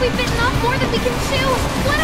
We've bitten off more than we can chew! What